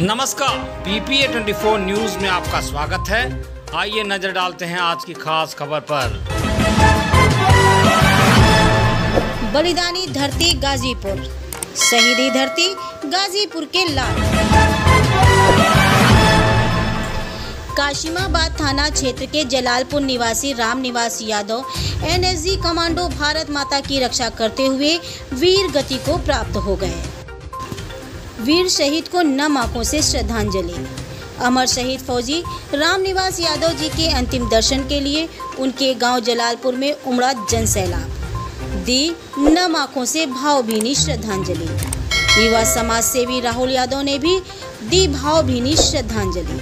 नमस्कार BPA 24 news में आपका स्वागत है। आइए नज़र डालते हैं आज की खास खबर पर। बलिदानी धरती गाजीपुर। शहीदी धरती गाजीपुर के लाल। काशिमाबाद थाना क्षेत्र के जलालपुर निवासी राम निवास यादव एनएसजी कमांडो भारत माता की रक्षा करते हुए वीर गति को प्राप्त हो गए। वीर शहीद को नम आँखों से श्रद्धांजलि। अमर शहीद फौजी रामनिवास यादव जी के अंतिम दर्शन के लिए उनके गाँव जलालपुर में उमड़ा जन सैलाब दी नम आँखों से भावभीनी श्रद्धांजलि। युवा समाज सेवी राहुल यादव ने भी दी भावभीनी श्रद्धांजलि।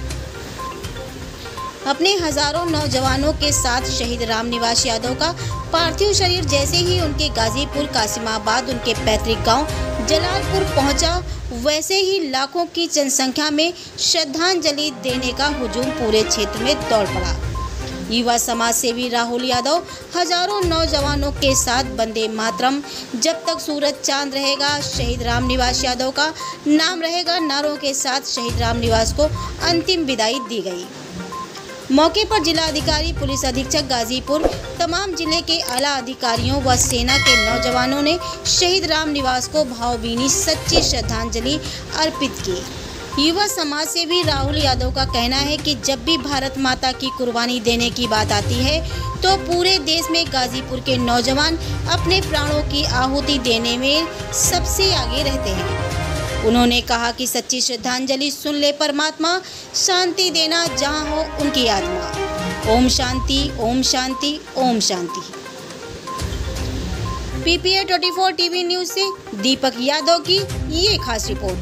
अपने हज़ारों नौजवानों के साथ शहीद राम निवास यादव का पार्थिव शरीर जैसे ही उनके गाजीपुर, कासिमाबाद, उनके पैतृक गाँव जलालपुर पहुँचा, वैसे ही लाखों की जनसंख्या में श्रद्धांजलि देने का हुजूम पूरे क्षेत्र में दौड़ पड़ा। युवा समाज सेवी राहुल यादव हज़ारों नौजवानों के साथ बंदे मातरम। जब तक सूरज चाँद रहेगा, शहीद राम निवास यादव का नाम रहेगा। नारों के साथ शहीद राम निवास को अंतिम विदाई दी गई। मौके पर जिला अधिकारी पुलिस अधीक्षक गाजीपुर, तमाम ज़िले के आला अधिकारियों व सेना के नौजवानों ने शहीद राम निवास को भावभीनी सच्ची श्रद्धांजलि अर्पित की। युवा समाज से भी राहुल यादव का कहना है कि जब भी भारत माता की कुर्बानी देने की बात आती है तो पूरे देश में गाजीपुर के नौजवान अपने प्राणों की आहुति देने में सबसे आगे रहते हैं। उन्होंने कहा कि सच्ची श्रद्धांजलि सुन ले परमात्मा, शांति देना जहाँ हो उनकी आत्मा। ओम शांति ओम शांति ओम शांति। पीपीए 24 टीवी न्यूज़ से दीपक यादव की ये खास रिपोर्ट।